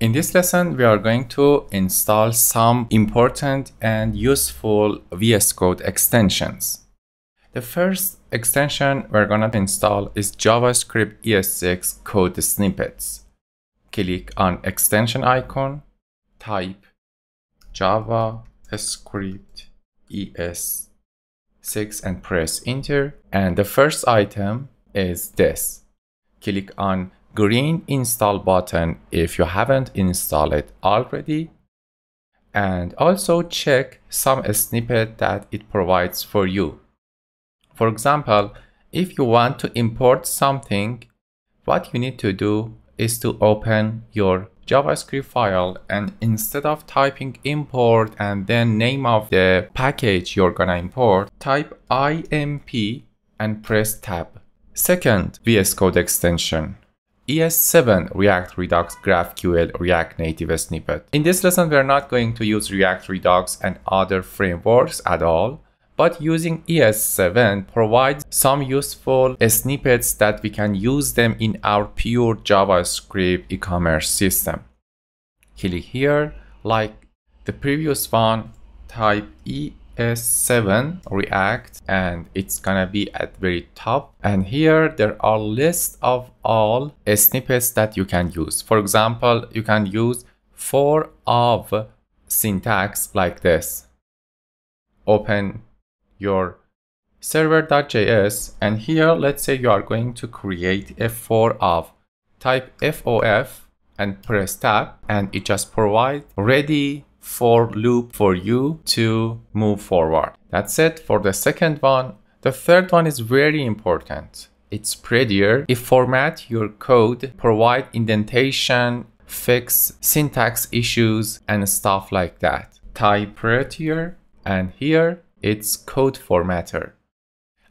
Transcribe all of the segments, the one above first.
In this lesson, we are going to install some important and useful VS Code extensions. The first extension we're going to install is JavaScript ES6 code snippets. Click on extension icon, type JavaScript ES6 and press enter. And the first item is this. Click on green install button if you haven't installed it already and also check some snippet that it provides for you. For example, if you want to import something, what you need to do is to open your JavaScript file and instead of typing import and then name of the package you're gonna import, type imp and press tab. Second VS Code extension ES7 React Redux GraphQL React Native snippet. In this lesson, we're not going to use React Redux and other frameworks at all, but using ES7 provides some useful snippets that we can use them in our pure JavaScript e-commerce system. Click here, like the previous one, type E S7 React and it's gonna be at very top. And here there are list of all snippets that you can use. For example you can use for of syntax like this. Open your server.js and here let's say you are going to create a for of. Type fof and press tab and it just provides ready for loop for you to move forward. That's it for the second one. The third one is very important. It's prettier if format your code, provide indentation, fix syntax issues and stuff like that. Type prettier and here it's code formatter.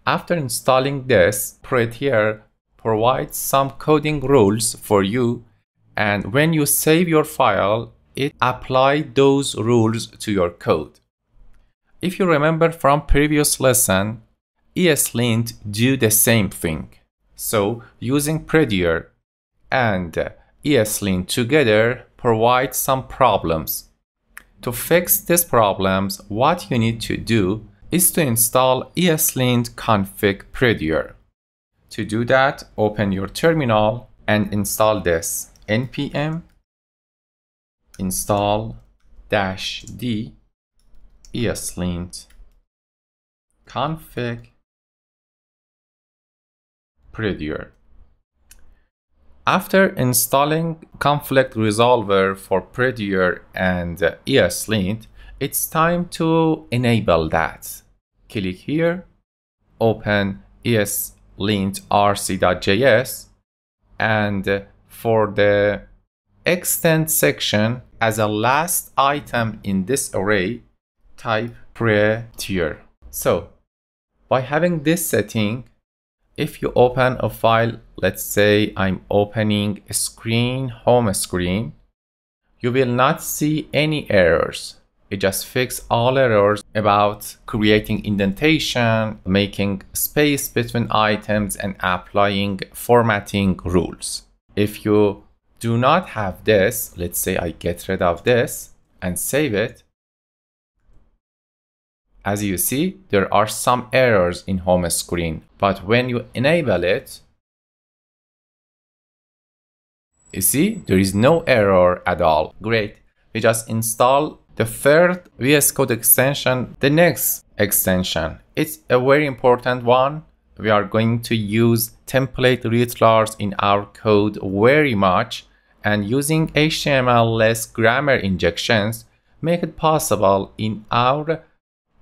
After installing this, Prettier provides some coding rules for you and when you save your file, it apply those rules to your code. If you remember from previous lesson, ESLint do the same thing. So using Prettier and ESLint together provide some problems. To fix these problems, what you need to do is to install ESLint config Prettier. To do that, open your terminal and install this npm install dash d eslint config prettier. After installing conflict resolver for prettier and eslint, it's time to enable that. Click here, open eslint rc.js and for the extend section as a last item in this array, type prettier. So by having this setting, if you open a file, let's say I'm opening a screen, home screen, you will not see any errors. It just fix all errors about creating indentation, making space between items and applying formatting rules. If you do not have this, let's say I get rid of this and save it, as you see, there are some errors in home screen, but when you enable it, you see, there is no error at all. Great. We just install the third VS Code extension, the next extension. It's a very important one. We are going to use template literals in our code very much and using HTML-less grammar injections make it possible in our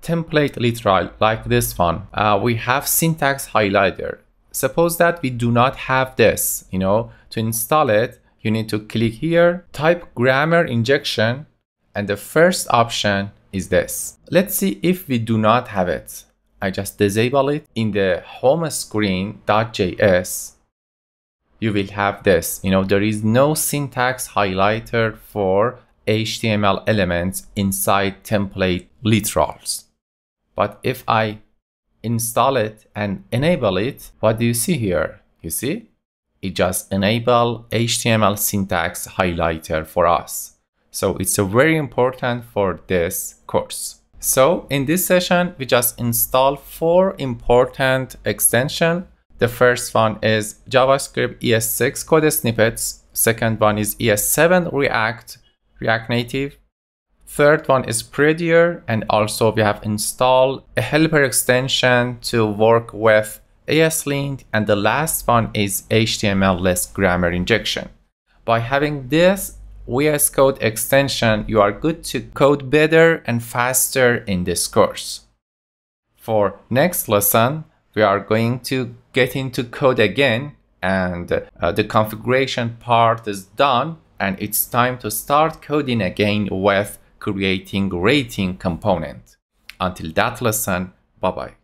template literal like this one. Uh, we have syntax highlighter. Suppose that we do not have this, you know, to install it, you need to click here, type grammar injection, and the first option is this. Let's see if we do not have it. I just disable it in the home screen.js you will have this. You know, there is no syntax highlighter for HTML elements inside template literals. But if I install it and enable it, what do you see here? You see? it just enable HTML syntax highlighter for us. So it's a very important for this course. So in this session, we just install four important extension. The first one is JavaScript ES6 code snippets. Second one is ES7 React, React Native. Third one is Prettier, and also we have installed a helper extension to work with ESLint, and the last one is HTML-less grammar injection. By having this VS Code extension, you are good to code better and faster in this course. For next lesson, we are going to get into code again and uh, the configuration part is done and it's time to start coding again with creating rating component. Until that lesson, bye bye.